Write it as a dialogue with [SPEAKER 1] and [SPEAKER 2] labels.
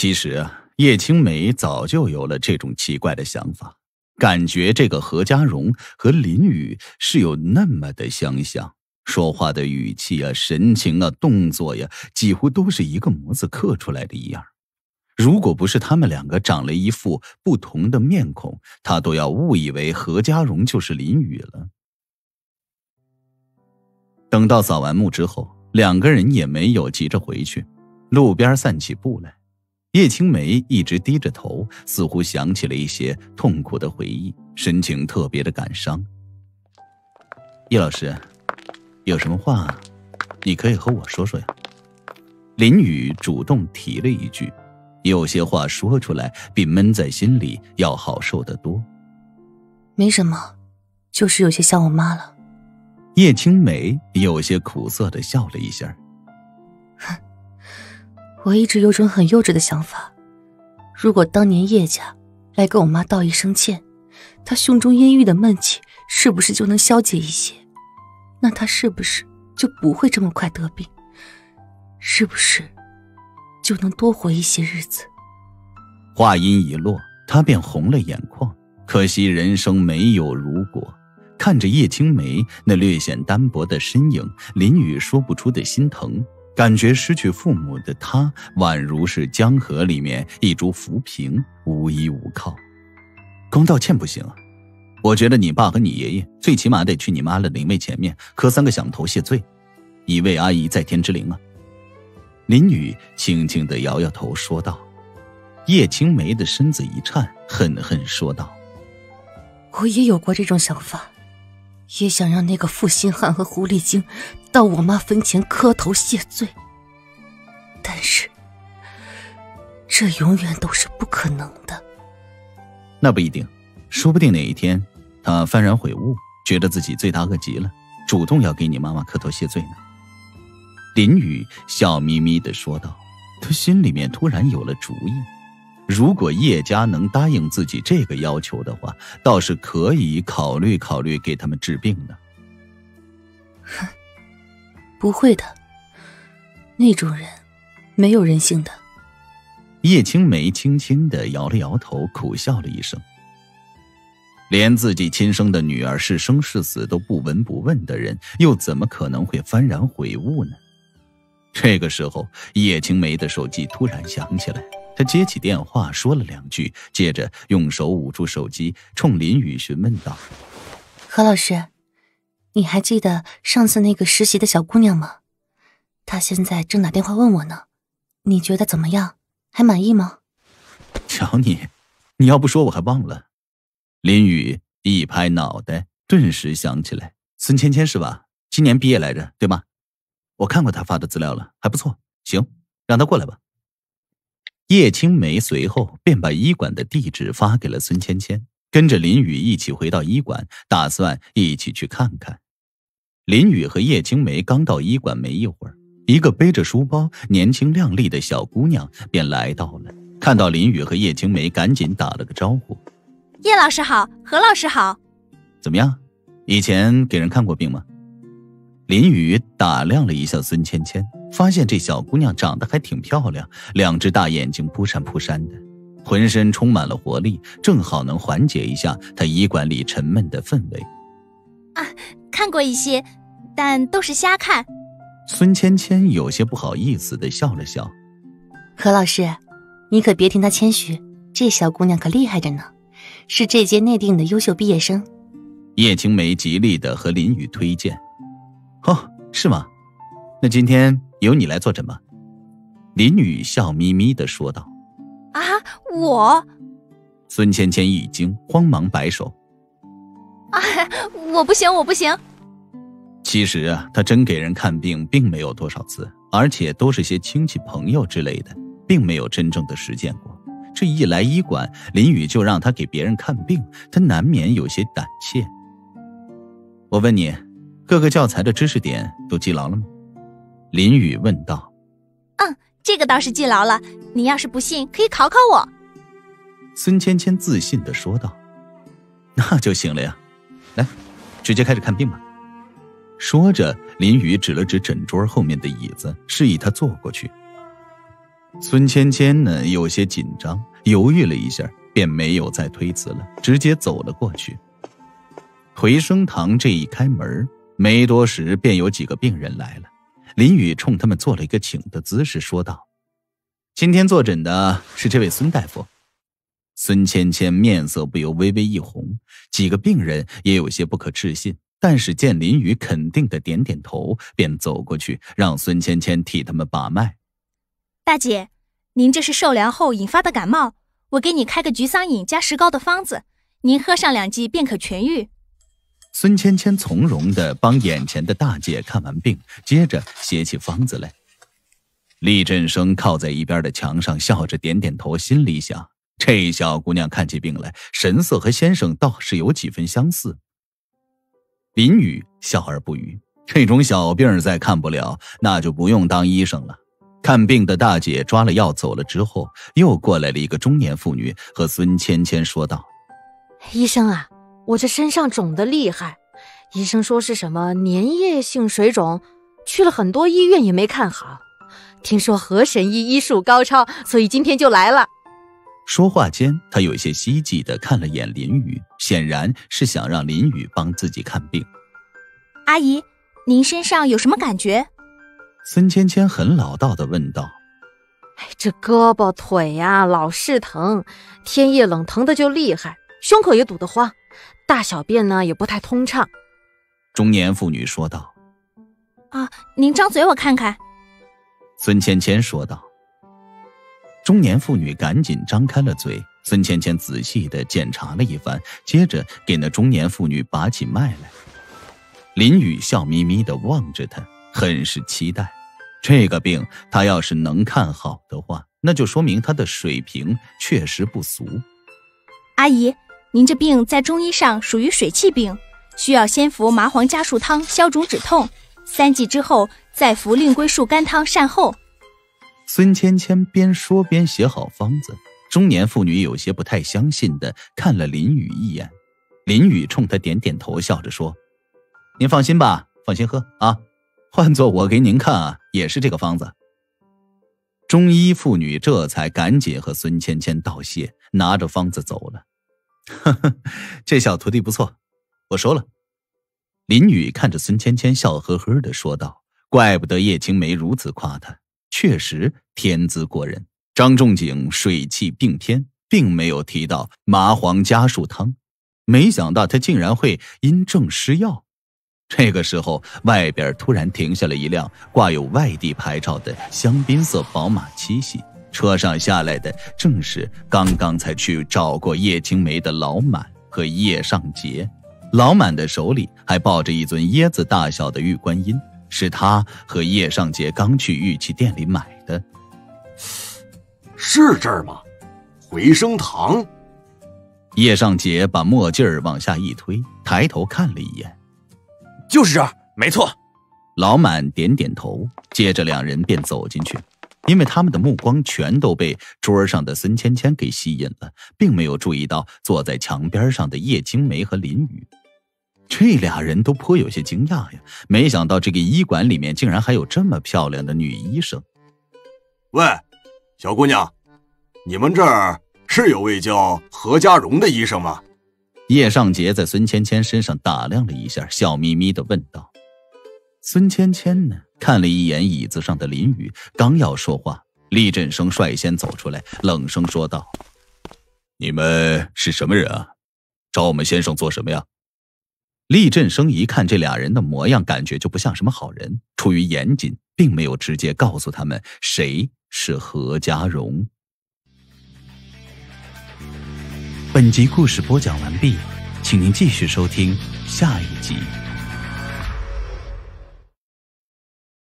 [SPEAKER 1] 其实啊，叶青梅早就有了这种奇怪的想法，感觉这个何家荣和林雨是有那么的相像，说话的语气啊、神情啊、动作呀，几乎都是一个模子刻出来的一样。如果不是他们两个长了一副不同的面孔，他都要误以为何家荣就是林雨了。等到扫完墓之后，两个人也没有急着回去，路边散起步来。叶青梅一直低着头，似乎想起了一些痛苦的回忆，神情特别的感伤。叶老师，有什么话，你可以和我说说呀。林雨主动提了一句。有些话说出来比闷在心里要好受得多。
[SPEAKER 2] 没什么，就是有些像我妈了。
[SPEAKER 1] 叶青梅有些苦涩的笑了一下。
[SPEAKER 2] 我一直有种很幼稚的想法：如果当年叶家来跟我妈道一声歉，她胸中阴郁的闷气是不是就能消解一些？那她是不是就不会这么快得病？是不是？就能多活一些日子。
[SPEAKER 1] 话音一落，他便红了眼眶。可惜人生没有如果。看着叶青梅那略显单薄的身影，林雨说不出的心疼，感觉失去父母的他，宛如是江河里面一株浮萍，无依无靠。光道歉不行啊！我觉得你爸和你爷爷最起码得去你妈的灵位前面磕三个响头谢罪，以慰阿姨在天之灵啊！林雨轻轻的摇摇头，说道：“叶青梅的身子一颤，恨恨说道：‘
[SPEAKER 2] 我也有过这种想法，也想让那个负心汉和狐狸精到我妈坟前磕头谢罪。但是，这永远都是不可能的。’
[SPEAKER 1] 那不一定，说不定哪一天他幡然悔悟，觉得自己罪大恶极了，主动要给你妈妈磕头谢罪呢。”林雨笑眯眯的说道：“他心里面突然有了主意，如果叶家能答应自己这个要求的话，倒是可以考虑考虑给他们治病的。”“
[SPEAKER 2] 哼，不会的，那种人没有人性的。”
[SPEAKER 1] 叶青梅轻轻的摇了摇头，苦笑了一声。连自己亲生的女儿是生是死都不闻不问的人，又怎么可能会幡然悔悟呢？这个时候，叶青梅的手机突然响起来，她接起电话，说了两句，接着用手捂住手机，冲林雨询问道：“
[SPEAKER 2] 何老师，你还记得上次那个实习的小姑娘吗？她现在正打电话问我呢，你觉得怎么样？还满意吗？”
[SPEAKER 1] 瞧你，你要不说我还忘了。林雨一拍脑袋，顿时想起来：“孙芊芊是吧？今年毕业来着，对吗？”我看过她发的资料了，还不错。行，让她过来吧。叶青梅随后便把医馆的地址发给了孙芊芊，跟着林雨一起回到医馆，打算一起去看看。林雨和叶青梅刚到医馆没一会儿，一个背着书包、年轻靓丽的小姑娘便来到了。看到林雨和叶青梅，赶紧打了个招呼：“
[SPEAKER 3] 叶老师好，何老师好。
[SPEAKER 1] 怎么样？以前给人看过病吗？”林雨打量了一下孙芊芊，发现这小姑娘长得还挺漂亮，两只大眼睛扑闪扑闪的，浑身充满了活力，正好能缓解一下她医馆里沉闷的氛围。
[SPEAKER 3] 啊，看过一些，但都是瞎看。
[SPEAKER 1] 孙芊芊有些不好意思的笑了笑。
[SPEAKER 2] 何老师，你可别听她谦虚，这小姑娘可厉害着呢，是这届内定的优秀毕业生。
[SPEAKER 1] 叶青梅极力的和林雨推荐。哦，是吗？那今天由你来坐诊吧。”林雨笑眯眯的说道。
[SPEAKER 3] “啊，我？”
[SPEAKER 1] 孙芊芊一惊，慌忙摆手。
[SPEAKER 3] “啊，我不行，我不行。”
[SPEAKER 1] 其实啊，他真给人看病并没有多少次，而且都是些亲戚朋友之类的，并没有真正的实践过。这一来医馆，林雨就让他给别人看病，他难免有些胆怯。我问你。各个教材的知识点都记牢了吗？林雨问道。
[SPEAKER 3] 嗯，这个倒是记牢了。你要是不信，可以考考我。
[SPEAKER 1] 孙芊芊自信的说道。那就行了呀，来，直接开始看病吧。说着，林雨指了指诊桌后面的椅子，示意他坐过去。孙芊芊呢，有些紧张，犹豫了一下，便没有再推辞了，直接走了过去。回生堂这一开门，没多时便有几个病人来了。林宇冲他们做了一个请的姿势，说道：“今天坐诊的是这位孙大夫。”孙芊芊面色不由微微一红，几个病人也有些不可置信，但是见林宇肯定的点点头，便走过去让孙芊芊替他们把脉。
[SPEAKER 3] 大姐，您这是受凉后引发的感冒，我给你开个菊桑饮加石膏的方子，您喝上两剂便可痊愈。
[SPEAKER 1] 孙芊芊从容的帮眼前的大姐看完病，接着写起方子来。厉振生靠在一边的墙上，笑着点点头，心里想：这小姑娘看起病来，神色和先生倒是有几分相似。林雨笑而不语，这种小病再看不了，那就不用当医生了。看病的大姐抓了药走了之后，又过来了一个中年妇女，和孙芊芊说道：“
[SPEAKER 4] 医生啊。”我这身上肿的厉害，医生说是什么粘液性水肿，去了很多医院也没看好。听说何神医医术高超，所以今天就来了。
[SPEAKER 1] 说话间，他有些希冀的看了眼林雨，显然是想让林雨帮自己看病。
[SPEAKER 3] 阿姨，您身上有什么感觉？
[SPEAKER 1] 孙芊芊很老道的问道。
[SPEAKER 4] 哎，这胳膊腿呀，老是疼，天一冷疼的就厉害，胸口也堵得慌。大小便呢也不太通畅，
[SPEAKER 1] 中年妇女说道：“
[SPEAKER 3] 啊，您张嘴我看看。”
[SPEAKER 1] 孙芊芊说道。中年妇女赶紧张开了嘴，孙芊芊仔细的检查了一番，接着给那中年妇女把起脉来。林雨笑眯眯的望着她，很是期待。这个病他要是能看好的话，那就说明他的水平确实不俗。
[SPEAKER 3] 阿姨。您这病在中医上属于水气病，需要先服麻黄加树汤消肿止痛，三剂之后再服令龟树甘汤善后。
[SPEAKER 1] 孙芊芊边说边写好方子，中年妇女有些不太相信的看了林雨一眼，林雨冲她点点头，笑着说：“您放心吧，放心喝啊，换做我给您看啊，也是这个方子。”中医妇女这才赶紧和孙芊芊道谢，拿着方子走了。呵呵，这小徒弟不错，我收了。林雨看着孙芊芊，笑呵呵的说道：“怪不得叶青梅如此夸他，确实天资过人。张仲景水气并天，并没有提到麻黄加树汤，没想到他竟然会因症施药。”这个时候，外边突然停下了一辆挂有外地牌照的香槟色宝马七系。车上下来的正是刚刚才去找过叶青梅的老满和叶尚杰，老满的手里还抱着一尊椰子大小的玉观音，是他和叶尚杰刚去玉器店里买的。
[SPEAKER 5] 是这儿吗？回生堂。
[SPEAKER 1] 叶尚杰把墨镜儿往下一推，抬头看了一眼，
[SPEAKER 5] 就是这儿，没错。
[SPEAKER 1] 老满点点头，接着两人便走进去。因为他们的目光全都被桌上的孙芊芊给吸引了，并没有注意到坐在墙边上的叶青梅和林雨。这俩人都颇有些惊讶呀，没想到这个医馆里面竟然还有这么漂亮的女医生。
[SPEAKER 5] 喂，小姑娘，你们这儿是有位叫何家荣的医生吗？
[SPEAKER 1] 叶尚杰在孙芊芊身上打量了一下，笑眯眯的问道：“孙芊芊呢？”看了一眼椅子上的林雨，刚要说话，厉振生率先走出来，冷声说道：“
[SPEAKER 6] 你们是什么人啊？找我们先生做什么呀？”
[SPEAKER 1] 厉振生一看这俩人的模样，感觉就不像什么好人，出于严谨，并没有直接告诉他们谁是何家荣。本集故事播讲完毕，请您继续收听下一集。